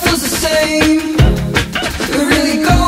feels the same. It really goes.